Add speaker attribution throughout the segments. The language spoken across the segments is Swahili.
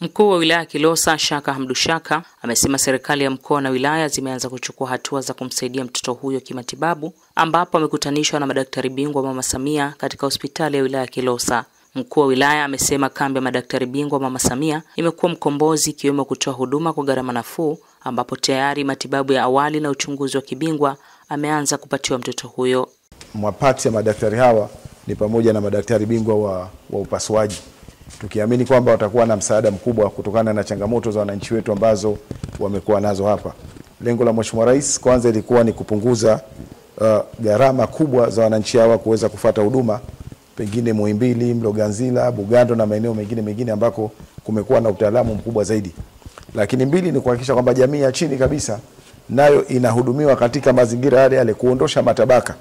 Speaker 1: Mkuu wa wilaya ya Kilosa Shaka Hamdu Shaka amesema serikali ya mkoa na wilaya zimeanza kuchukua hatua za kumsaidia mtoto huyo kimatibabu, ambapo amekutanishwa na madaktari bingwa Mama Samia katika hospitali ya wilaya ya Kilosa. Mkuu wa wilaya amesema kambi ya madaktari bingwa Mama Samia imekuwa mkombozi, ikiwemo kutoa huduma kwa gharama nafuu, ambapo tayari matibabu ya awali na uchunguzi wa kibingwa ameanza kupatiwa mtoto huyo.
Speaker 2: Mwapati ya madaktari hawa ni pamoja na madaktari bingwa wa, wa upasuaji tukiamini kwamba watakuwa na msaada mkubwa kutokana na changamoto za wananchi wetu ambazo wamekuwa nazo hapa. Lengo la Mheshimiwa Rais kwanza ilikuwa ni kupunguza uh, gharama kubwa za wananchi hawa kuweza kufata huduma pengine Muhimbili, Mloganzila, Bugando na maeneo mengine mengine ambako kumekuwa na utaalamu mkubwa zaidi. Lakini mbili ni kuhakikisha kwamba jamii ya chini kabisa nayo inahudumiwa katika mazingira yale yale, kuondosha matabaka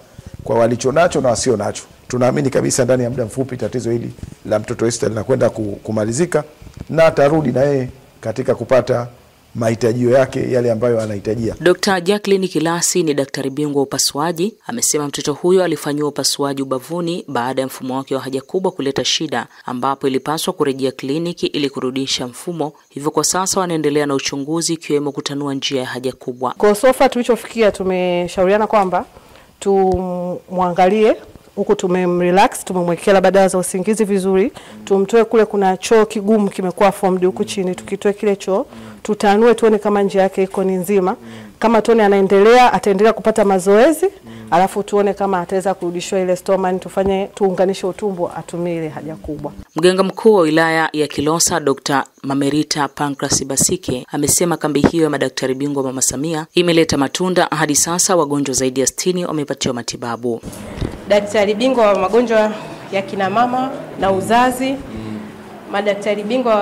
Speaker 2: kwa walichonacho na wasio nacho. Tunaamini kabisa ndani ya muda mfupi tatizo hili la mtoto Esther linakwenda kumalizika na atarudi na yeye katika kupata mahitajio yake yale ambayo anahitajia.
Speaker 1: Dr. Jacqueline Kilasi ni daktari bingwa wa upasuaji, amesema mtoto huyo alifanyiwa upasuaji ubavuni baada ya mfumo wake wa haja kubwa kuleta shida, ambapo ilipaswa kurejea kliniki ili kurudisha mfumo. Hivyo kwa sasa wanaendelea na uchunguzi, ikiwemo kutanua njia ya haja kubwa.
Speaker 3: Kwa sofa tulichofikia, tumeshauriana kwamba tumwangalie huku tumemrelax, tumemwekea labda dawa za usingizi vizuri, tumtoe kule, kuna choo kigumu kimekuwa formed huku chini, tukitoe kile choo tutanue, tuone kama njia yake iko ni nzima. Kama tuone anaendelea, ataendelea kupata mazoezi, alafu tuone kama ataweza kurudishwa ile stomach, tufanye tuunganishe utumbo, atumie ile haja kubwa.
Speaker 1: Mganga mkuu wa wilaya ya Kilosa Dr. Mamerita Pancras Basike amesema kambi hiyo ya madaktari bingwa Mama Samia imeleta matunda. Hadi sasa wagonjwa zaidi ya sitini wamepatiwa matibabu.
Speaker 4: Daktari bingwa wa magonjwa ya kina mama na uzazi, mm. madaktari bingwa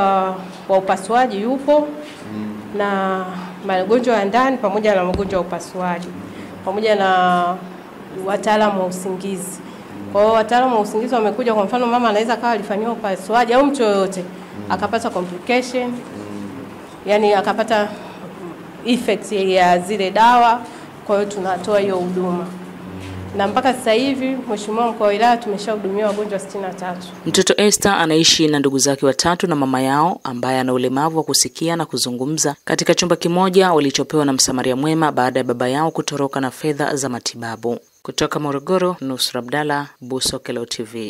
Speaker 4: wa upasuaji yupo mm. na magonjwa ya ndani pamoja na magonjwa ya upasuaji pamoja na wataalamu wa usingizi. Kwa hiyo wataalamu wa usingizi wamekuja. Kwa mfano, mama anaweza kawa alifanyiwa upasuaji au mtu yoyote akapata complication, yani akapata effects ya zile dawa, kwa hiyo tunatoa hiyo huduma na mpaka sasa hivi Mheshimiwa mkuu wa wilaya tumeshahudumia wagonjwa 63.
Speaker 1: Mtoto Esther anaishi na ndugu zake watatu na mama yao ambaye ana ulemavu wa kusikia na kuzungumza katika chumba kimoja walichopewa na msamaria mwema baada ya baba yao kutoroka na fedha za matibabu. Kutoka Morogoro, Nusra Abdalla, Busokelo TV.